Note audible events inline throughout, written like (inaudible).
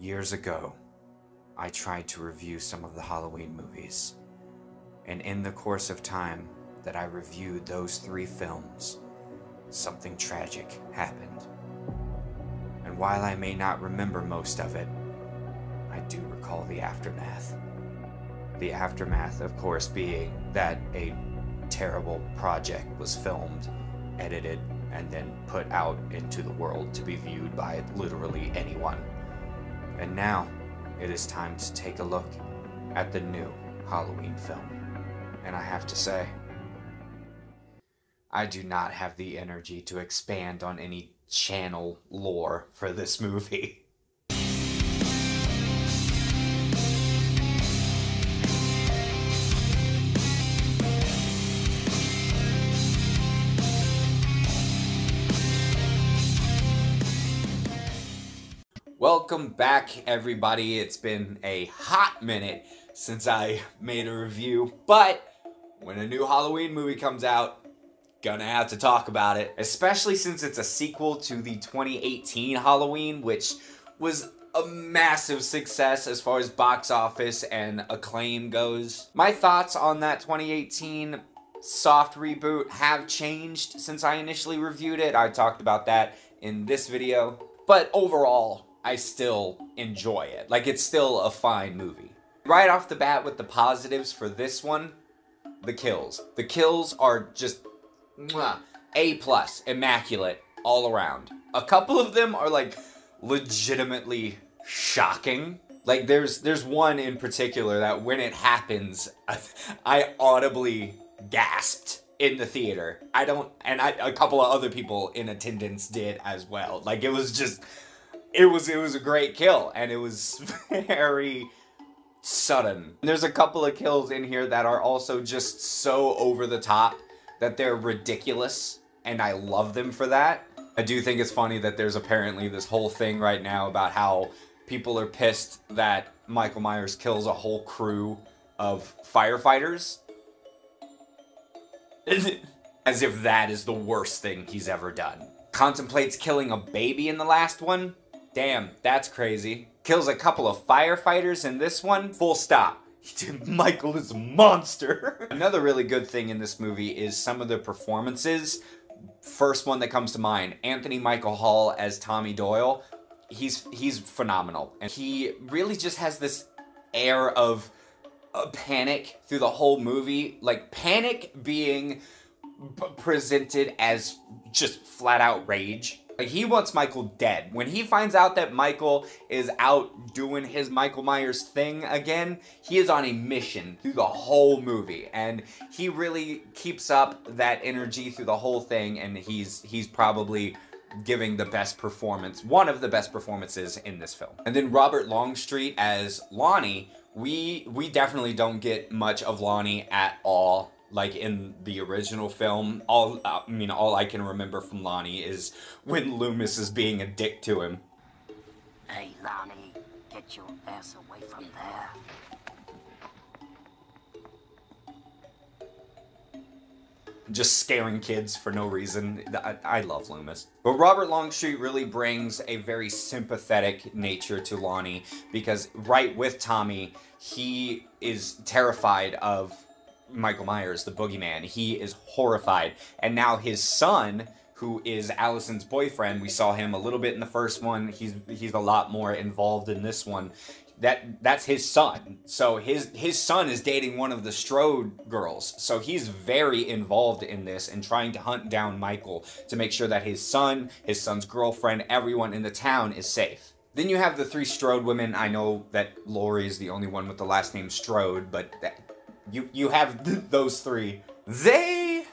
Years ago, I tried to review some of the Halloween movies. And in the course of time that I reviewed those three films, something tragic happened. And while I may not remember most of it, I do recall the aftermath. The aftermath, of course, being that a terrible project was filmed, edited, and then put out into the world to be viewed by literally anyone. And now, it is time to take a look at the new Halloween film. And I have to say, I do not have the energy to expand on any channel lore for this (laughs) movie. Welcome back, everybody. It's been a hot minute since I made a review, but when a new Halloween movie comes out, gonna have to talk about it, especially since it's a sequel to the 2018 Halloween, which was a massive success as far as box office and acclaim goes. My thoughts on that 2018 soft reboot have changed since I initially reviewed it. I talked about that in this video. But overall, I still enjoy it. Like, it's still a fine movie. Right off the bat with the positives for this one, the kills. The kills are just mwah, A plus, immaculate all around. A couple of them are like legitimately shocking. Like there's there's one in particular that when it happens, (laughs) I audibly gasped in the theater. I don't, and I, a couple of other people in attendance did as well. Like it was just, it was it was a great kill, and it was (laughs) very sudden. There's a couple of kills in here that are also just so over the top that they're ridiculous, and I love them for that. I do think it's funny that there's apparently this whole thing right now about how people are pissed that Michael Myers kills a whole crew of firefighters. (laughs) As if that is the worst thing he's ever done. Contemplates killing a baby in the last one? Damn, that's crazy. Kills a couple of firefighters in this one? Full stop. (laughs) Michael is a monster. (laughs) Another really good thing in this movie is some of the performances. First one that comes to mind, Anthony Michael Hall as Tommy Doyle. He's he's phenomenal. And he really just has this air of uh, panic through the whole movie. Like panic being presented as just flat out rage he wants Michael dead. When he finds out that Michael is out doing his Michael Myers thing again, he is on a mission through the whole movie. And he really keeps up that energy through the whole thing and he's he's probably giving the best performance, one of the best performances in this film. And then Robert Longstreet as Lonnie, we we definitely don't get much of Lonnie at all like in the original film all i mean all i can remember from lonnie is when loomis is being a dick to him hey lonnie get your ass away from there just scaring kids for no reason. I, I, love Loomis. But Robert Longstreet really brings a very sympathetic nature to Lonnie because right with Tommy, he is terrified of Michael Myers, the boogeyman. He is horrified. And now his son, who is Allison's boyfriend, we saw him a little bit in the first one. He's he's a lot more involved in this one. That that's his son. So his his son is dating one of the Strode girls. So he's very involved in this and trying to hunt down Michael to make sure that his son, his son's girlfriend, everyone in the town is safe. Then you have the three Strode women. I know that Laurie is the only one with the last name Strode, but that, you you have th those three. They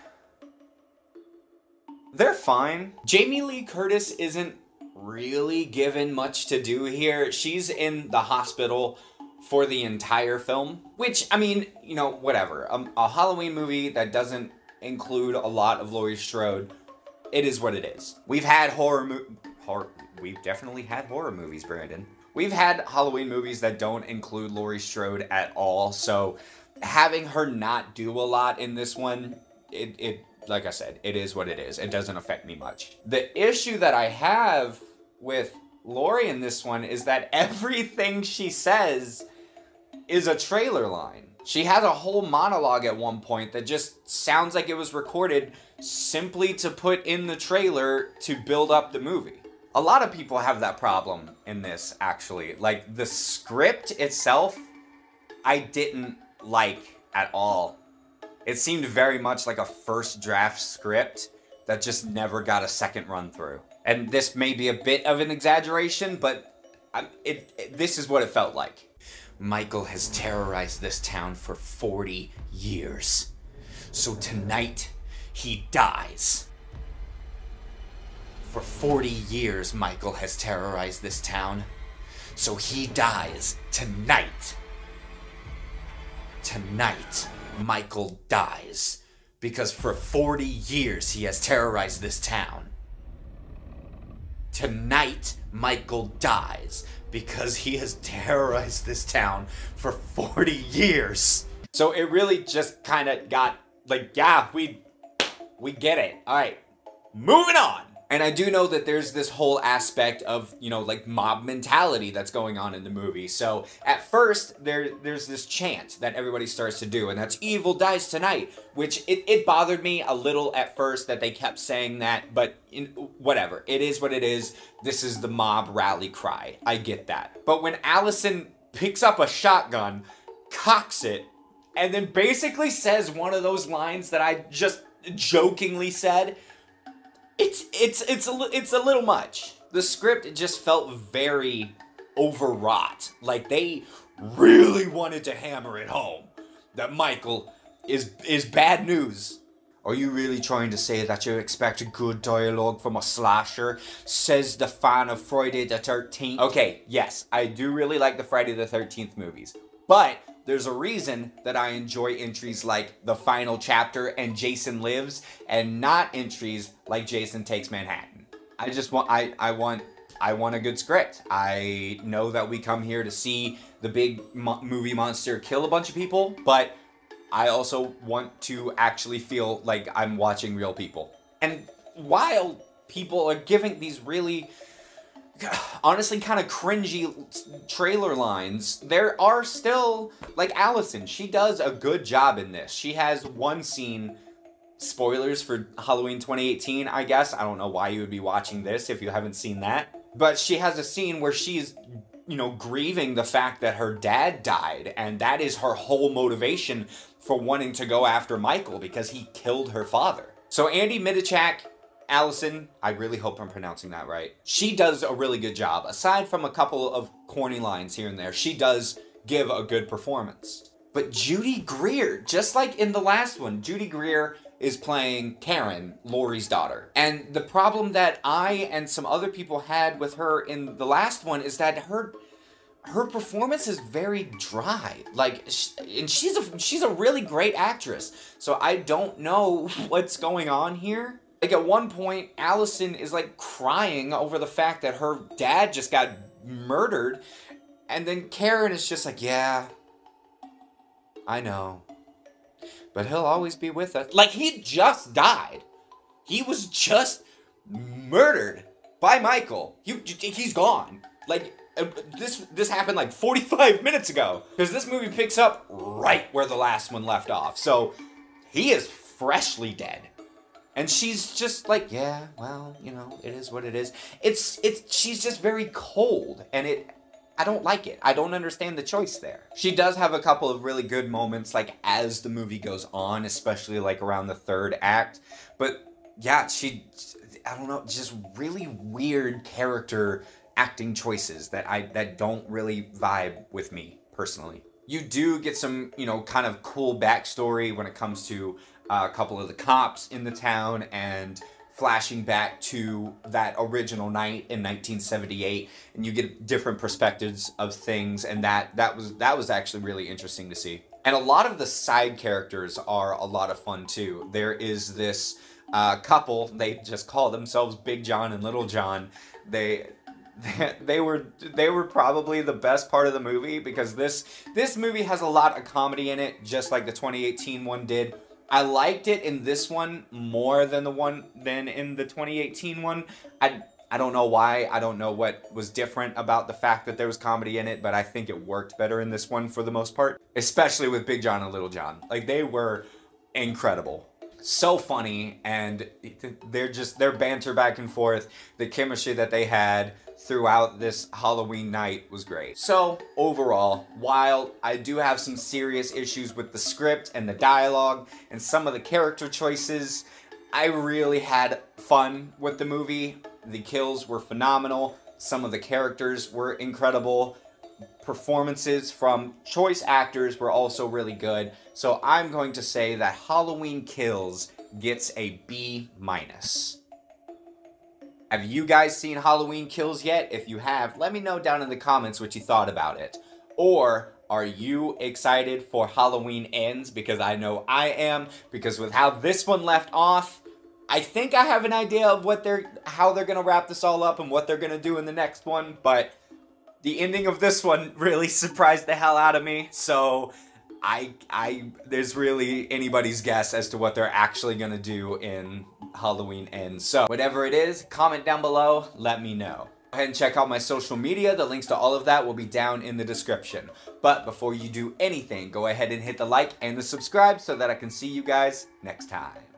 they're fine. Jamie Lee Curtis isn't really given much to do here. She's in the hospital for the entire film, which I mean, you know, whatever. Um, a Halloween movie that doesn't include a lot of Laurie Strode, it is what it is. We've had horror mo- horror we've definitely had horror movies, Brandon. We've had Halloween movies that don't include Laurie Strode at all, so having her not do a lot in this one, it, it like I said, it is what it is. It doesn't affect me much. The issue that I have with Laurie in this one is that (laughs) everything she says is a trailer line. She has a whole monologue at one point that just sounds like it was recorded simply to put in the trailer to build up the movie. A lot of people have that problem in this, actually. Like, the script itself, I didn't like at all. It seemed very much like a first draft script that just never got a second run through. And this may be a bit of an exaggeration, but it, it, this is what it felt like. Michael has terrorized this town for 40 years. So tonight, he dies. For 40 years, Michael has terrorized this town. So he dies tonight. Tonight, Michael dies. Because for 40 years, he has terrorized this town. Tonight, Michael dies because he has terrorized this town for 40 years. So it really just kind of got like, yeah, we we get it. All right, moving on. And I do know that there's this whole aspect of, you know, like mob mentality that's going on in the movie. So at first, there there's this chant that everybody starts to do, and that's evil dies tonight, which it, it bothered me a little at first that they kept saying that, but in, whatever. It is what it is. This is the mob rally cry. I get that. But when Allison picks up a shotgun, cocks it, and then basically says one of those lines that I just jokingly said, it's it's it's a it's a little much. The script just felt very overwrought. Like they really wanted to hammer it home that Michael is is bad news. Are you really trying to say that you expect good dialogue from a slasher? Says the fan of Friday the 13th. Okay, yes, I do really like the Friday the 13th movies. But there's a reason that I enjoy entries like The Final Chapter and Jason Lives and not entries like Jason Takes Manhattan. I just want I I want I want a good script. I know that we come here to see the big mo- movie monster kill a bunch of people, but I also want to actually feel like I'm watching real people. And while people are giving these really honestly kind of cringy trailer lines there are still like allison she does a good job in this. She has one scene spoilers for halloween 2018 i guess. I don't know why you would be watching this if you haven't seen that. But she has a scene where she's you know grieving the fact that her dad died and that is her whole motivation for wanting to go after michael because he killed her father. So Andi Matichak Allison, I really hope I'm pronouncing that right. She does a really good job. Aside from a couple of corny lines here and there, she does give a good performance. But Judy Greer, just like in the last one, Judy Greer is playing Karen, Laurie's daughter. And the problem that I and some other people had with her in the last one is that her her performance is very dry. Like and she's a she's a really great actress. So I don't know (laughs) what's going on here like at one point, Allison is like crying over the fact that her dad just got murdered. And then Karen is just like, yeah, I know. But he'll always be with us. Like he just died. He was just murdered by Michael. He, he's gone. Like uh, this this happened like 45 minutes ago because this movie picks up right where the last one left off. So he is freshly dead. And she's just like, yeah, well, you know, it is what it is. It's it's she's just very cold and it I don't like it. I don't understand the choice there. She does have a couple of really good moments like as the movie goes on, especially like around the third act. But yeah, she I don't know, just really weird character acting choices that I that don't really vibe with me personally. You do get some, you know, kind of cool backstory when it comes to a couple of the cops in the town and flashing back to that original night in 1978 and you get different perspectives of things and that that was that was actually really interesting to see. And a lot of the side characters are a lot of fun too. There is this uh, couple they just call themselves big john and little john. They (laughs) they were they were probably the best part of the movie because this this movie has a lot of comedy in it just like the 2018 one did I liked it in this one more than the one than in the 2018 one. I I I don't know why. I don't know what was different about the fact that there was comedy in it, but I think it worked better in this one for the most part, especially with Big John and Little John. Like they were incredible. So funny and they're just their banter back and forth, the chemistry that they had throughout this Halloween night was great. So, overall, while I do have some serious issues with the script and the dialogue and some of the character choices, I really had fun with the movie. The kills were phenomenal. Some of the characters were incredible. Performances from choice actors were also really good. So I'm going to say that Halloween Kills gets a B minus. Have you guys seen Halloween Kills yet? If you have, let me know down in the comments what you thought about it. Or are you excited for Halloween Ends? Because I know I am. Because with how this one left off, I think I have an idea of what they're how they're gonna wrap this all up and what they're gonna do in the next one, but the ending of this one really (laughs) surprised the hell out of me. So I I there's really anybody's guess as to what they're actually gonna do in Halloween Ends. So whatever it is, comment down below, let me know. Go ahead and check out my social media. The links to all of that will be down in the description. But before you do anything, go ahead and hit the like and the subscribe so that I can see you guys next time.